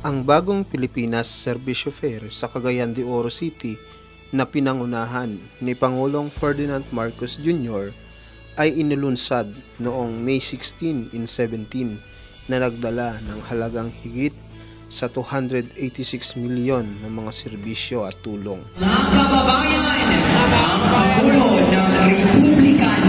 Ang bagong Pilipinas Serbisyo Fair sa Cagayan de Oro City na pinangunahan ni Pangulong Ferdinand Marcos Jr. ay inulunsad noong May 16 in 17 na nagdala ng halagang higit sa 286 milyon ng mga serbisyo at tulong. Mga kababayan, ang Pangulo ng Republika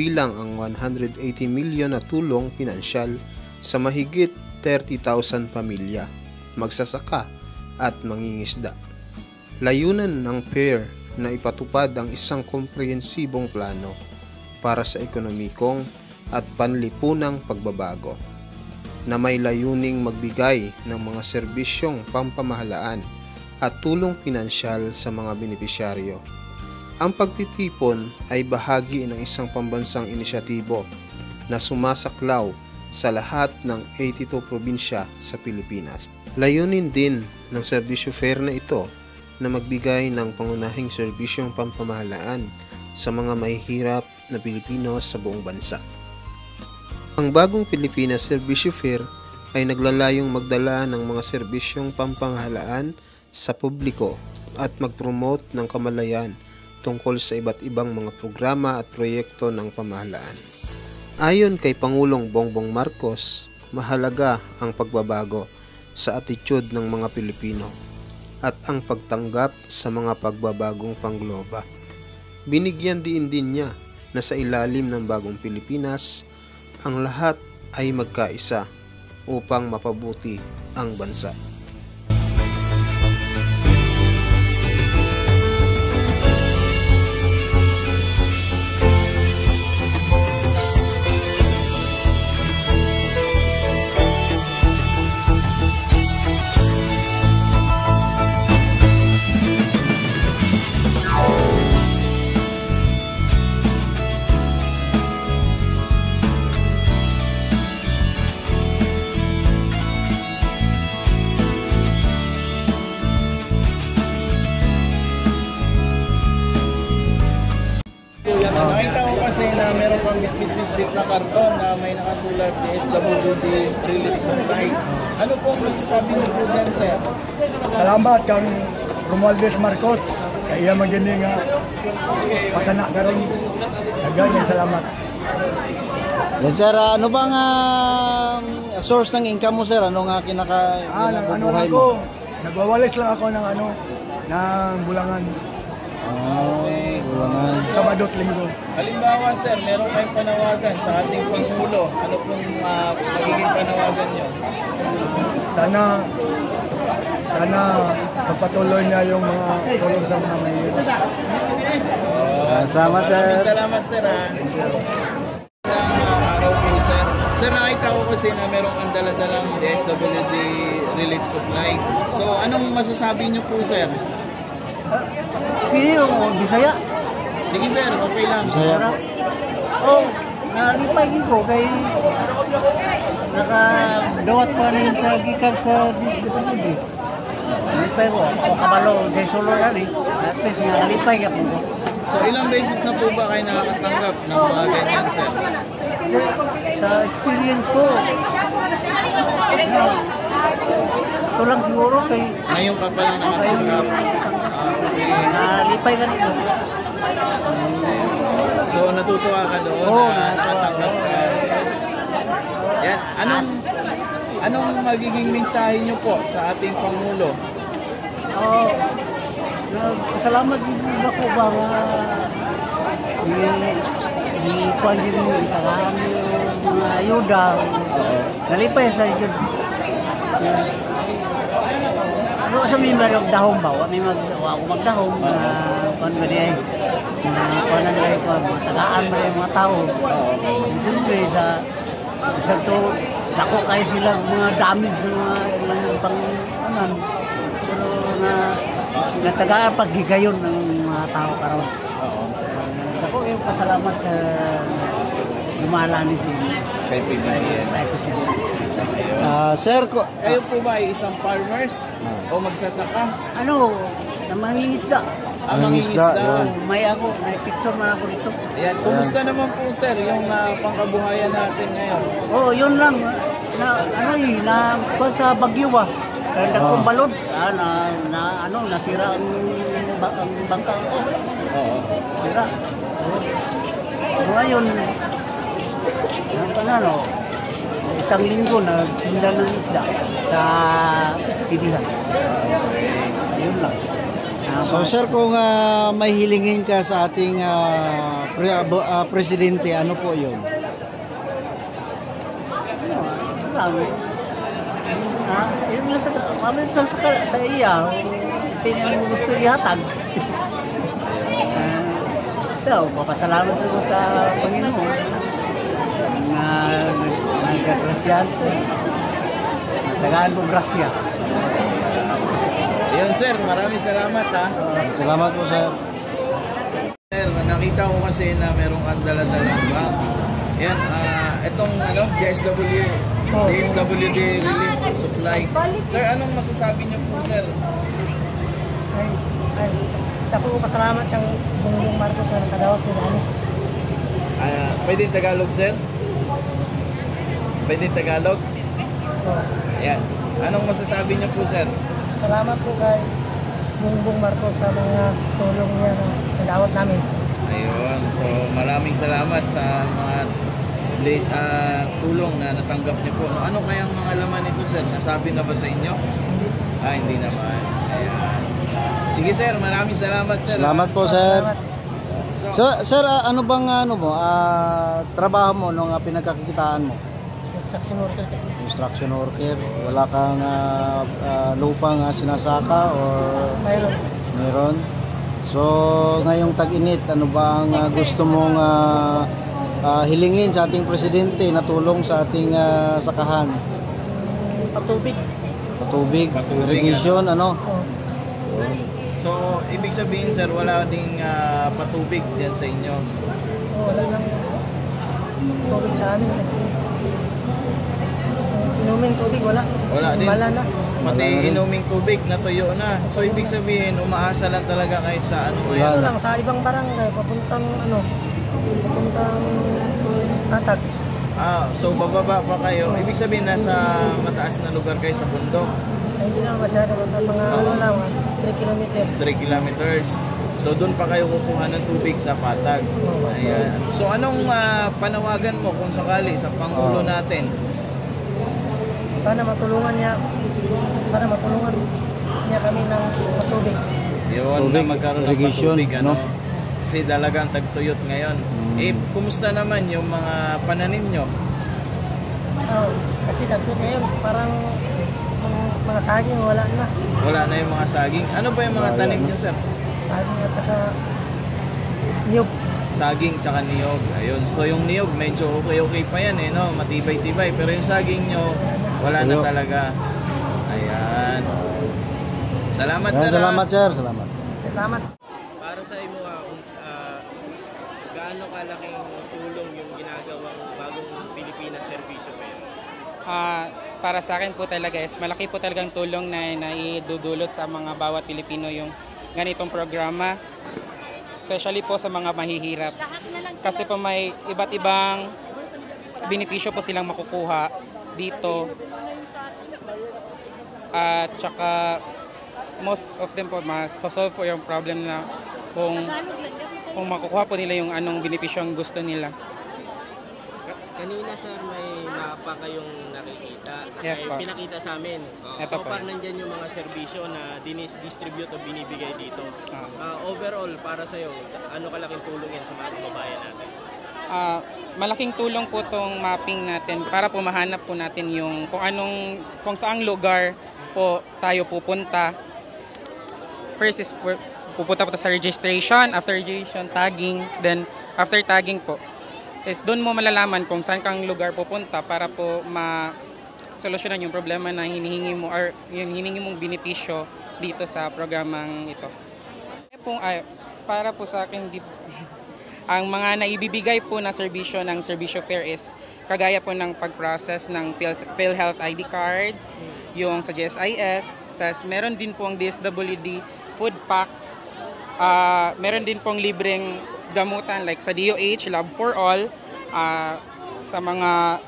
kabilang ang 180 milyon na tulong pinansyal sa mahigit 30,000 pamilya, magsasaka at mangingisda. Layunan ng fair na ipatupad ang isang komprehensibong plano para sa ekonomikong at panlipunang pagbabago na may layuning magbigay ng mga serbisyong pampamahalaan at tulong pinansyal sa mga benepisyaryo ang pagtitipon ay bahagi ng isang pambansang inisyatibo na sumasaklaw sa lahat ng 82 probinsya sa Pilipinas. Layunin din ng serbisyo fair na ito na magbigay ng pangunahing serbisyong pampamahalaan sa mga mahihirap na Pilipino sa buong bansa. Ang bagong Pilipinas Serbisyo Fair ay naglalayong magdala ng mga serbisyong pampamahalaan sa publiko at mag-promote ng kamalayan tungkol sa iba't ibang mga programa at proyekto ng pamahalaan. Ayon kay Pangulong Bongbong Marcos, mahalaga ang pagbabago sa attitude ng mga Pilipino at ang pagtanggap sa mga pagbabagong pangloba. Binigyan din din niya na sa ilalim ng bagong Pilipinas, ang lahat ay magkaisa upang mapabuti ang bansa. Kasi na meron kang bit-bit na karton na may nakasulat SWD Relief Supply. Ano po ang masasabi niyo po dyan, sir? Salamat kang Romualdez Marcos. Kaya magini nga pagkana karon. Dagan salamat. Yan sir, ah, ano bang ah, source ng income mo sir? Ano nga kinaka Ah, nang ano kinabubuhay ako, mo? nagwawalis lang ako ng ano ng bulangan Oh, bulangan. Sabado at Linggo. Halimbawa, sir, meron kayong panawagan sa ating Pangulo. Ano pong ah, magiging panawagan niyo? Sana sana pagpatuloy niya yung mga tulong sa mga mahirap. Ah, salamat sir. Salamat, sir. Ha? araw po, sir. Sir, nakita ko kasi na merong ang daladalang SWD Relief Supply. So, anong masasabi niyo po, sir? Pili yung Bisaya. Sige, sir. Okay lang. Saya. Oh, nalipay ko kay nakadawat pa na yun sa gikan sa disability. Nalipay ko. Ako kabalo sa solo ali. At least nga nalipay ka po. So, ilang beses na po ba kayo nakakatanggap ng mga ganyan, sir? Sa experience ko, ito lang siguro kay Ngayon ka pa lang nakatanggap. Ah, okay. nalipay ka nito. So, natutuwa ka doon Oo, na nakatanggap ka. Yan. Anong, anong magiging mensahe niyo po sa ating Pangulo? Oh, salamat din ako ba di kuan din mo itagaan yung mga ayuda. Nalipay sa inyo. Ano sa may marog dahom ba? May mag ako magdahom na kuan ba di ay na kuan na nila ko tagaan mo yung mga tao. Siyempre sa sa to dako kayo sila mga damage sa mga mga pang anan. Pero na natagaan paghigayon ng mga tao karon. Dako yung pasalamat sa lumala ni si Kay. Tay Presidente. Ah, sir, ko, Kayo po ba ay isang farmers? O magsasaka? Ano, na mangingisda. Ah, Mangingisda, yun. May ako, may picture man ako dito. Ayan. Kumusta naman po sir yung ah, pangkabuhayan natin ngayon? Oo, oh, yun lang. Na, ano eh, na, sa Bagyo ba? Kaya akong balod. Ah, na, na, ano, nasira ang, ba- ang bangka ko. Oo. Sira. So, ngayon, ano pa na, no? Sa isang linggo na tinda ng isda sa Pidihan. Yun lang. So sir, kung ah, may hilingin ka sa ating ah, pre- ah, presidente, ano po yun? lang. Ha? Yun lang sa, lang sa, sa iya. Sino yung gusto ihatag. So, papasalamat ko sa Panginoon na nagkagrasyan. Tagaan mo grasya. Ayun sir, maraming salamat ha. Salamat po sir. Sir, nakita ko kasi na merong kang dala-dalang box. Yan, ah, itong ano, DSW, DSWD Relief Supply. Sir, anong masasabi niyo po sir? ay, ay, ako ko pasalamat kang Bungong Marcos sa nakadawat ko ano. Ah, pwede Tagalog sir? Pwede Tagalog? So, Ayan. Anong masasabi niyo po sir? Salamat po kay Bungong Marcos sa mga tulong niya na nadawat namin. Ayun. So, maraming salamat sa mga place ah, tulong na natanggap niyo po. No, ano kayang mga laman nito, sir? Nasabi na ba sa inyo? Ah, hindi naman. Ayan. Sige, sir. Maraming salamat, sir. Salamat po sir. Salamat. So, So, sir, ah, ano bang ano mo, ah, trabaho mo nung ah, pinagkakitaan mo? Construction worker. Construction worker, wala kang ah, ah, lupang ah, sinasaka or Mayroon. meron? So, ngayong tag-init, ano ba ang ah, gusto mong ah, ah, hilingin sa ating presidente na tulong sa ating ah, sakahan? Patubig, Patubig, irrigation, ano? Oh, so, ibig sabihin, sir, wala ding ah, patubig diyan sa inyo. oh, wala nang tubig sa amin kasi uh, inumin tubig wala. Wala din. Wala na. Pati Wala na rin. inuming tubig, natuyo na. So, ibig sabihin, umaasa lang talaga kayo sa ano Wala ngayon. Ito na. lang sa ibang barangay papuntang ano papuntang Tatag. Ah, so bababa pa kayo. Ibig sabihin, nasa mataas na lugar kayo sa bundok. Ay, hindi na masyado basta mga ano lang 3 kilometers. 3 kilometers. So doon pa kayo kukuha ng tubig sa patag. Ayan. So anong ah, panawagan mo kung sakali sa Pangulo Oh. natin? Sana matulungan niya sana matulungan niya kami ng matubig. Yun, Tubig, na magkaroon ng patubig. Ano? no? Kasi dalagang tagtuyot ngayon. Mm. Eh, kumusta naman yung mga pananim nyo? Oh, kasi dagdag ngayon parang mga, mga saging wala na. Wala na yung mga saging. Ano ba yung mga Wala tanim nyo, sir? Saging at saka niyog. Saging tsaka niyog. Ayun. So yung niyog, medyo okay-okay pa yan eh, no? Matibay-tibay. Pero yung saging nyo, wala na Tuyo. talaga. Ayan. Salamat, Yan, sir. ah. salamat sir, salamat. Salamat. Para sa imo ah, kung ah, gaano kalaking tulong yung ginagawang bagong Pilipinas serbisyo ngayon? Ah, para sa akin po talaga is malaki po talagang tulong na naidudulot sa mga bawat Pilipino yung ganitong programa. Especially po sa mga mahihirap. Kasi po may iba't ibang benepisyo po silang makukuha dito. At saka most of them po mas solve po yung problem na kung kung makukuha po nila yung anong benepisyo ang gusto nila. Ka- Kanina sir may mapa kayong nakikita. na Yes, kayo pinakita sa amin. Ito so far nandyan yung mga serbisyo na dinis-distribute o binibigay dito. Ah. Ah, overall para sa iyo, ano kalaking tulong yan sa mga kababayan natin? Ah, malaking tulong po tong mapping natin para po mahanap po natin yung kung anong kung saang lugar po tayo pupunta. First is pu- pupunta po sa registration, after registration tagging, then after tagging po is doon mo malalaman kung saan kang lugar pupunta para po ma solusyonan yung problema na hinihingi mo or yung hinihingi mong benepisyo dito sa programang ito. Eh po, ay, para po sa akin, ang mga naibibigay po na serbisyo ng serbisyo fair is kagaya po ng pag-process ng Phil- PhilHealth ID cards, yung sa GSIS, tas meron din po ang DSWD food packs, ah, meron din pong libreng gamutan like sa DOH, Lab for All, ah, sa mga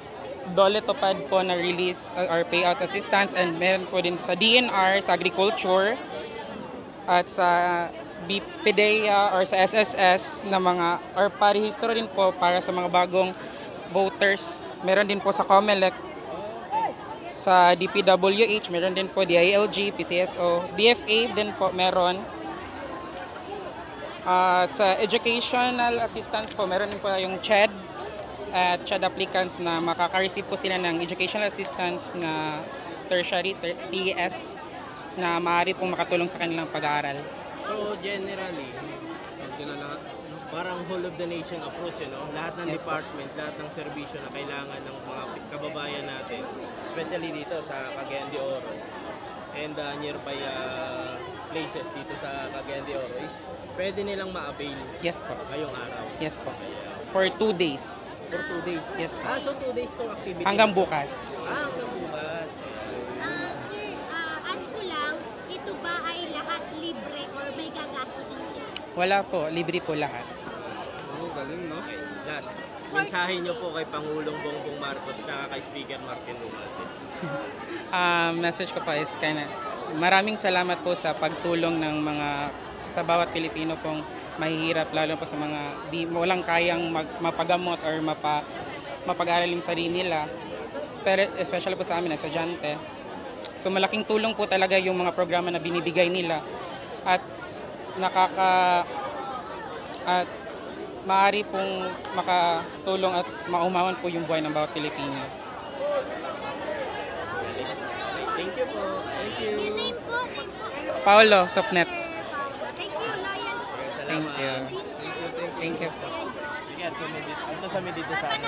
Dole Topad po na release uh, or payout assistance and meron po din sa DNR, sa agriculture at sa BPDEA or sa SSS na mga or parehistro din po para sa mga bagong voters. Meron din po sa COMELEC sa DPWH, meron din po DILG, PCSO, DFA din po meron. At sa educational assistance po, meron din po yung CHED at CHED applicants na makaka-receive po sila ng educational assistance na tertiary, ter- TES, na maaari pong makatulong sa kanilang pag-aaral. So generally, parang whole of the nation approach, you know? Lahat ng Yes po. department, lahat ng serbisyo na kailangan ng mga kababayan natin, especially dito sa Cagayan de Oro and uh, nearby uh, places dito sa Cagayan de Oro is pwede nilang ma-avail Yes po. ngayong araw. Yes po. For two days. For two days. Yes po. Ah, so two days tong activity. Hanggang bukas. Ah, hanggang bukas. Ah, sir, ah, ask ko lang, ito ba ay lahat libre or may gagastusin sila? Wala po. Libre po lahat. Okay, last. Mensahe niyo po kay Pangulong Bongbong Marcos at kay Speaker Martin Romualdez. Um, message ko pa is kinda, maraming salamat po sa pagtulong ng mga sa bawat Pilipino pong mahihirap lalo po sa mga di walang kayang mag, mapagamot or mapa, mapag-aral yung sarili nila Espe- especially po sa amin na estudyante so malaking tulong po talaga yung mga programa na binibigay nila at nakaka at maaari pong makatulong at maumawan po yung buhay ng bawat Pilipino. Thank you po. Thank you. Paolo Sopnet. Thank you, loyal po. Thank you. Thank you. Thank you po. Sige. Ito sa amin dito sa ano.